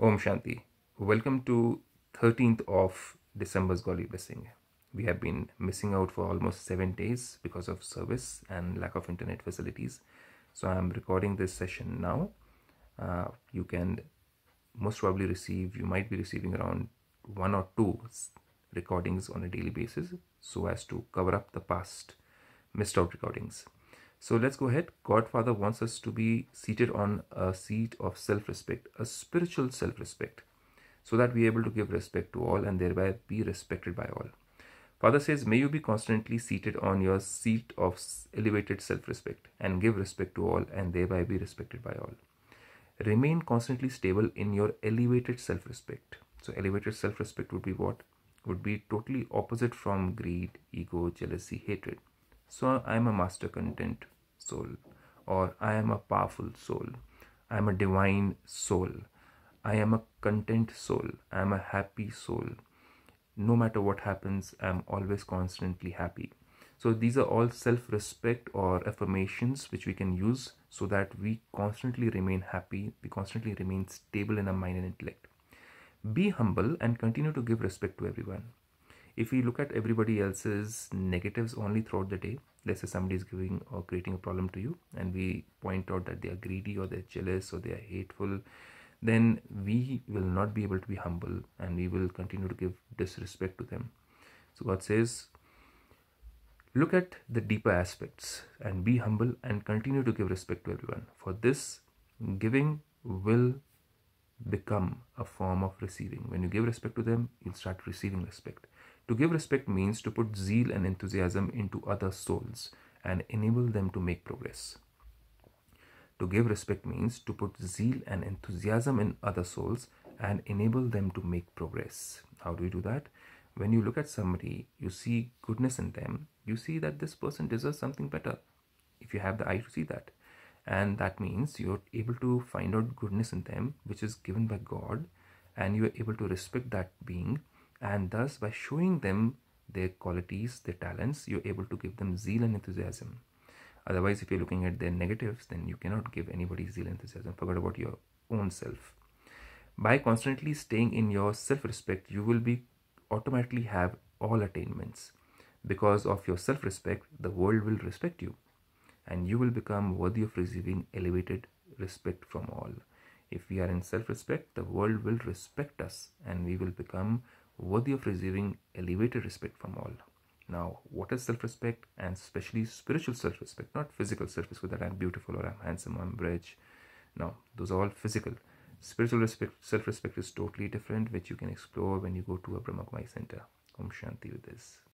Om Shanti. Welcome to 13th of December's Godly Blessing. We have been missing out for almost seven days because of service and lack of internet facilities. So I'm recording this session now. Uh, you can most probably receive, you might be receiving around one or two recordings on a daily basis so as to cover up the past missed out recordings. So let's go ahead. Godfather wants us to be seated on a seat of self respect, a spiritual self respect, so that we are able to give respect to all and thereby be respected by all. Father says, May you be constantly seated on your seat of elevated self respect and give respect to all and thereby be respected by all. Remain constantly stable in your elevated self respect. So, elevated self respect would be what? Would be totally opposite from greed, ego, jealousy, hatred. So I am a master content soul, or I am a powerful soul. I am a divine soul. I am a content soul. I am a happy soul. No matter what happens, I am always constantly happy. So these are all self respect or affirmations which we can use so that we constantly remain happy, we constantly remain stable in our mind and intellect. Be humble and continue to give respect to everyone if we look at everybody else's negatives only throughout the day let's say somebody is giving or creating a problem to you and we point out that they are greedy or they're jealous or they are hateful then we will not be able to be humble and we will continue to give disrespect to them. So god says look at the deeper aspects and be humble and continue to give respect to everyone. For this giving will become a form of receiving. When you give respect to them you'll start receiving respect to give respect means to put zeal and enthusiasm into other souls and enable them to make progress. To give respect means to put zeal and enthusiasm in other souls and enable them to make progress. How do we do that? When you look at somebody, you see goodness in them, you see that this person deserves something better. If you have the eye to see that. And that means you're able to find out goodness in them, which is given by God, and you are able to respect that being and thus by showing them their qualities their talents you're able to give them zeal and enthusiasm. Otherwise if you're looking at their negatives then you cannot give anybody zeal and enthusiasm. Forget about your own self. By constantly staying in your self-respect you will be automatically have all attainments. Because of your self-respect the world will respect you. And you will become worthy of receiving elevated respect from all. If we are in self-respect the world will respect us and we will become worthy of receiving elevated respect from all. Now, what is self respect and especially spiritual self respect? Not physical self respect that I'm beautiful or I'm handsome, or I'm rich. No, those are all physical. Spiritual respect, self respect is totally different, which you can explore when you go to a Brahma Center. Om Shanti with this.